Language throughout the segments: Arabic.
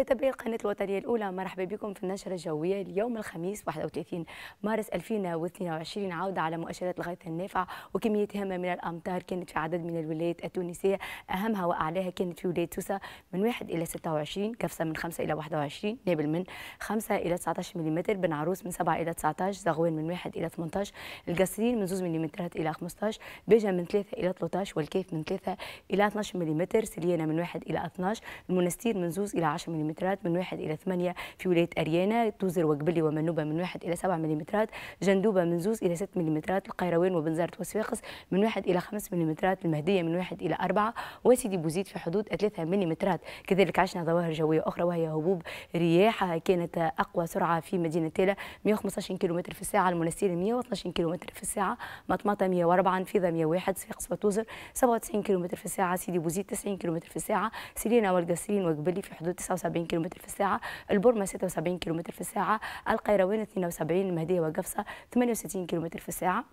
متابعي القناة الوطنية الأولى مرحبا بكم في النشرة الجوية اليوم الخميس 31 مارس 2022 عودة على مؤشرات الغيث النافع وكمية هامة من الأمطار كانت في عدد من الولايات التونسية. أهمها وأعلاها كانت في ولاية سوسة من 1 إلى 26 كفسة من 5 إلى 21 نابل من 5 إلى 19 ملم بن عروس من 7 إلى 19 زغوان من 1 إلى 18 القصرين من 2 ملم إلى 15 بيجا من 3 إلى 13 والكيف من 3 إلى 12 ملم سليانة من 1 إلى 12 المنستير من 2 إلى 10 ملم من 1 إلى 8 في ولاية أريانا. توزر وقبلي ومنوبة من 1 إلى 7 ملم جندوبة من 2 إلى 6 ملم القيروان وبنزرت وصفاقس من 1 إلى 5 ملم المهدية من 1 إلى 4 وسيدي بوزيد في حدود 3 ملم كذلك عشنا ظواهر جوية أخرى وهي هبوب رياح كانت أقوى سرعة في مدينة تيلا. 115 كم في الساعة. المنستير 112 كم في الساعة. مطمطة 104 نفيضة 101 صفاقس وتوزر 97 كم في الساعة. سيدي بوزيد 90 كم في الساعة. سيرينا والقصرين وقبلي في حدود 79 كم في الساعة البرمة 76 كم في الساعة القيروان 72 المهدية وقفصة 68 كم في الساعة.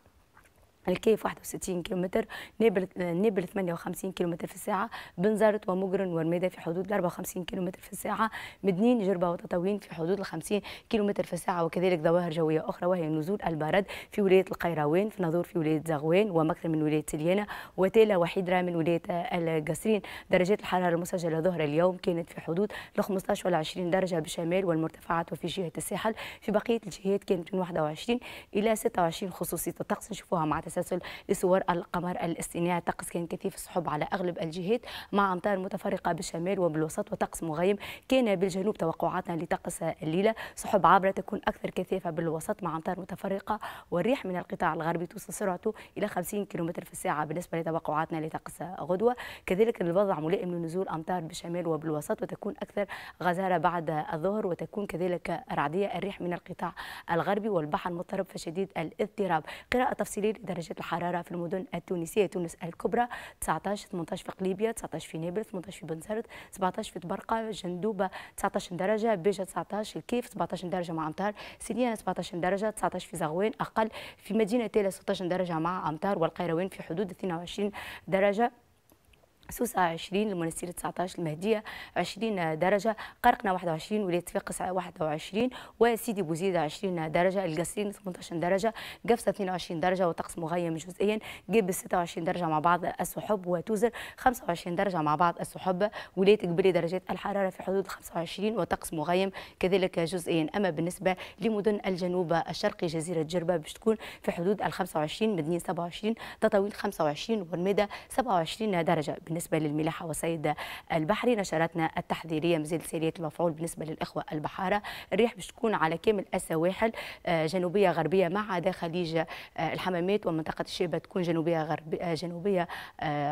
الكيف 61 كيلومتر نابل نابل 58 كيلومتر في الساعة بنزرت ومقرن ورميدة في حدود 54 كيلومتر في الساعة مدنين جربة وتطاوين في حدود ال 50 كيلومتر في الساعة وكذلك ظواهر جوية أخرى وهي نزول البرد في ولاية القيروان في ناظور في ولاية زغوان ومكثر من ولاية سليانة وتيلا وحيدرة من ولاية القصرين. درجات الحرارة المسجلة ظهر اليوم كانت في حدود ال 15 ولا 20 درجة بالشمال والمرتفعات وفي جهة الساحل في بقية الجهات كانت من 21 إلى 26 خصوصية الطقس نشوفوها مع تسلسل لصور القمر الاصطناعي طقس كان كثيف السحب على أغلب الجهات مع أمطار متفرقة بالشمال وبالوسط وطقس مغيم كان بالجنوب توقعاتنا لطقس الليلة. سحب عابرة تكون أكثر كثافه بالوسط مع أمطار متفرقة والريح من القطاع الغربي توصل سرعته إلى 50 كم في الساعة بالنسبة لتوقعاتنا لطقس غدوة. كذلك الوضع ملائم لنزول أمطار بالشمال وبالوسط وتكون أكثر غزارة بعد الظهر وتكون كذلك رعدية الريح من القطاع الغربي والبحر مضطرب فشديد الاضطراب. قراءة تفصيليه لدرجه الحرارة في المدن التونسية تونس الكبرى 19 18 في قليبيه 19 في نابلس 18 في بنزرت 17 في تبرقه جندوبة 19 درجة بيجا 19 الكيف 17 درجة مع امطار سليانه 17 درجة 19 في زغوان أقل في مدينة تيلا 16 درجة مع امطار والقيروان في حدود 22 درجة. سوسة 20 المنستير 19 المهدية 20 درجة قرقنا 21 ولاية صفاقس 21 وسيدي بوزيد 20 درجة القصرين 18 درجة قفصة 22 درجة وطقس مغيم جزئيا جيب 26 درجة مع بعض السحب وتوزر 25 درجة مع بعض السحب ولاية قبلي درجات الحرارة في حدود 25 وطقس مغيم كذلك جزئيا. أما بالنسبة لمدن الجنوب الشرقي جزيرة جربة باش تكون في حدود ال 25 مدنين 27 تطاويل 25 والمدى 27 درجة. بالنسبة بالنسبة للملاحة وصيد البحري نشراتنا التحذيرية مازال سيرية المفعول بالنسبة للإخوة البحارة. الريح باش تكون على كامل السواحل. جنوبية غربية ما عدا خليج الحمامات ومنطقة الشيبة تكون جنوبية غربية, جنوبية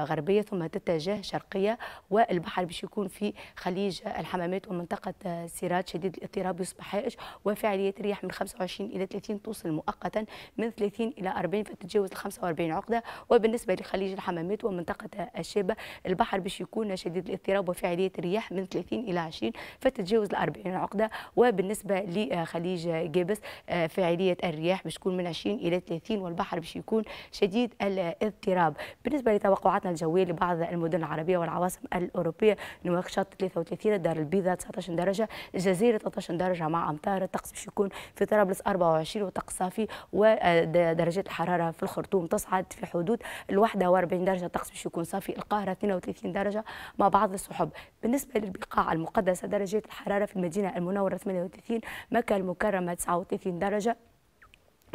غربية ثم تتجه شرقية والبحر باش يكون في خليج الحمامات ومنطقة سيرات شديد الاضطراب. يصبح هائج وفعالية رياح من 25 إلى 30 توصل مؤقتا من 30 إلى 40 فتتجاوز ال 45 عقدة. وبالنسبة لخليج الحمامات ومنطقة الشيبة البحر باش يكون شديد الاضطراب وفعاليه الرياح من 30 إلى 20 فتتجاوز ال 40 عقدة. وبالنسبة لخليج جابس فعاليه الرياح باش تكون من 20 إلى 30 والبحر باش يكون شديد الاضطراب. بالنسبة لتوقعاتنا الجوية لبعض المدن العربية والعواصم الأوروبية نواكشوط 33 الدار البيضاء 19 درجة الجزيره 13 درجة مع أمطار الطقس باش يكون في طرابلس 24 وطقس صافي ودرجات الحرارة في الخرطوم تصعد في حدود ال 41 درجة الطقس باش يكون صافي القاهرة 32 درجة مع بعض السحب بالنسبة للبقاع المقدسة درجات الحرارة في المدينة المنورة 38 مكة المكرمة 39 درجة.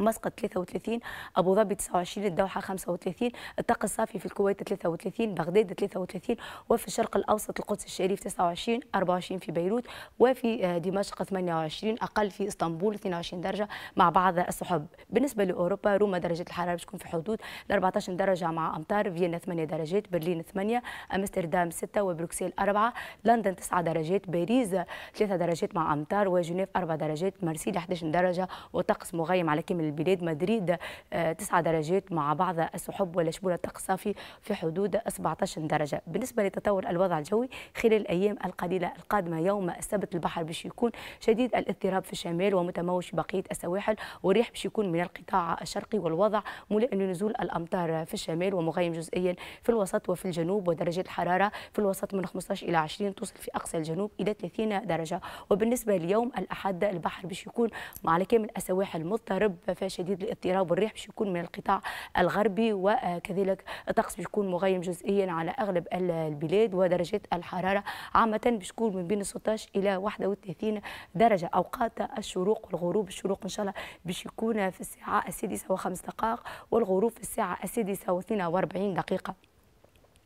مسقط 33 أبو ظبي 29 الدوحة 35 الطاقة الصافي في الكويت 33 بغداد 33 وفي الشرق الأوسط القدس الشريف 29 24 في بيروت وفي دمشق 28 أقل في إسطنبول 22 درجة مع بعض السحب. بالنسبة لأوروبا روما درجة الحرارة بتكون في حدود ال 14 درجة مع أمطار فيينا 8 درجات برلين 8 أمستردام 6 وبروكسل 4 لندن 9 درجات باريس 3 درجات مع أمطار وجنيف 4 درجات مرسيليا 11 درجة وطقس مغيم على كامل البلاد مدريد 9 درجات مع بعض السحب والشبورة الطقس في حدود 17 درجة. بالنسبة لتطور الوضع الجوي خلال الأيام القليلة القادمة يوم السبت البحر باش يكون شديد الاضطراب في الشمال ومتموج في بقية السواحل والريح باش يكون من القطاع الشرقي والوضع ملائم لنزول الأمطار في الشمال ومغيم جزئيا في الوسط وفي الجنوب ودرجات الحرارة في الوسط من 15 إلى 20 توصل في أقصى الجنوب إلى 30 درجة. وبالنسبة ليوم الأحد البحر باش يكون على كامل السواحل مضطرب فشديد الاضطراب والريح باش يكون من القطاع الغربي وكذلك الطقس بيكون مغيم جزئيا على أغلب البلاد ودرجات الحرارة عامة بتكون من بين 16 إلى 31 درجة. أوقات الشروق والغروب الشروق إن شاء الله باش يكون في الساعة السادسة وخمس دقائق والغروب في الساعة السادسة و42 دقيقة.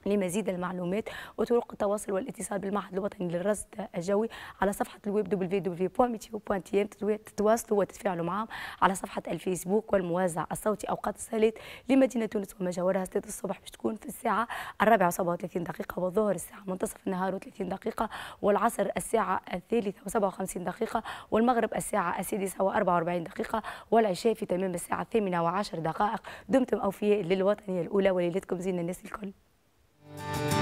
لمزيد المعلومات وطرق التواصل والاتصال بالمعهد الوطني للرصد الجوي على صفحة الويب www.meteo.tm تتواصلوا وتتفاعلوا معهم على صفحة الفيسبوك والموزع الصوتي أوقات الصلاة لمدينة تونس وما جاورها 6 الصبح باش تكون في الساعة الرابعة و37 دقيقة والظهر الساعة منتصف النهار و30 دقيقة والعصر الساعة الثالثة و57 دقيقة والمغرب الساعة السادسة و44 دقيقة والعشاء في تمام الساعة الثامنة وعشر دقائق. دمتم أوفياء للوطنية الأولى وليلتكم زين الناس الكل. Thank you.